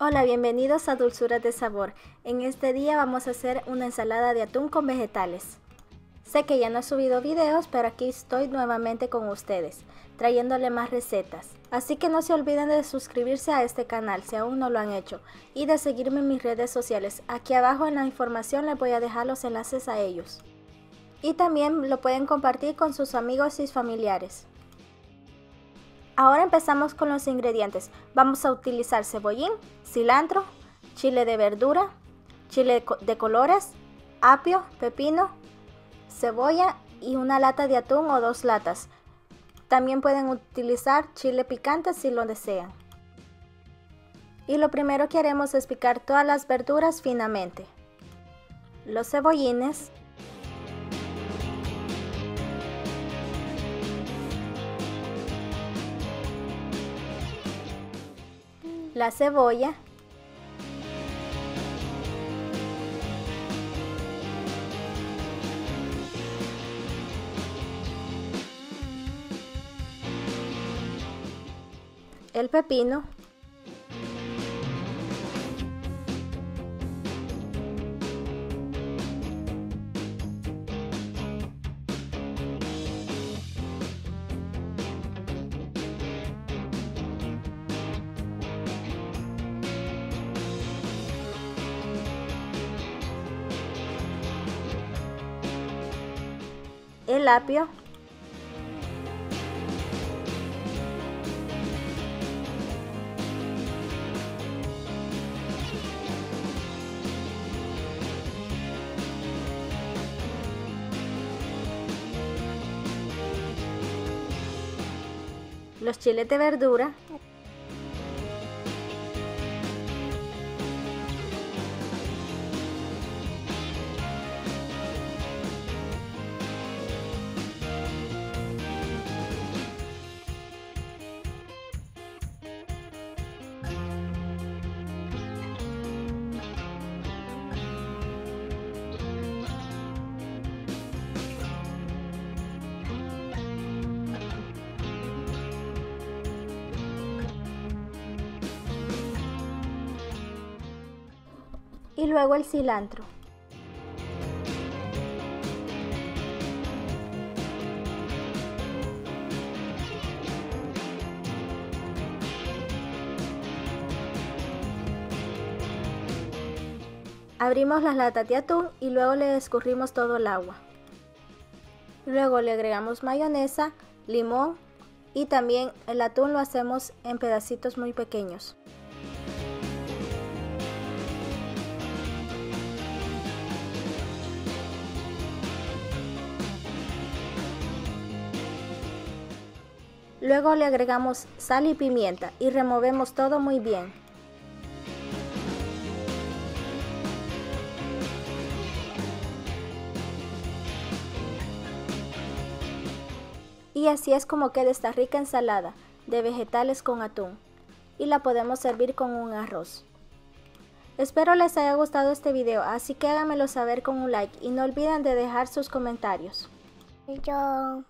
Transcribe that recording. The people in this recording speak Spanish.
Hola, bienvenidos a Dulzuras de Sabor. En este día vamos a hacer una ensalada de atún con vegetales. Sé que ya no he subido videos, pero aquí estoy nuevamente con ustedes, trayéndole más recetas. Así que no se olviden de suscribirse a este canal si aún no lo han hecho y de seguirme en mis redes sociales. Aquí abajo en la información les voy a dejar los enlaces a ellos. Y también lo pueden compartir con sus amigos y familiares. Ahora empezamos con los ingredientes. Vamos a utilizar cebollín, cilantro, chile de verdura, chile de colores, apio, pepino, cebolla y una lata de atún o dos latas. También pueden utilizar chile picante si lo desean. Y lo primero que haremos es picar todas las verduras finamente. Los cebollines, la cebolla, el pepino, el apio, los chiles de verdura, y luego el cilantro. Abrimos las latas de atún y luego le escurrimos todo el agua. Luego le agregamos mayonesa, limón y también el atún lo hacemos en pedacitos muy pequeños. Luego le agregamos sal y pimienta y removemos todo muy bien. Y así es como queda esta rica ensalada de vegetales con atún. Y la podemos servir con un arroz. Espero les haya gustado este video, así que háganmelo saber con un like y no olviden de dejar sus comentarios. Yo.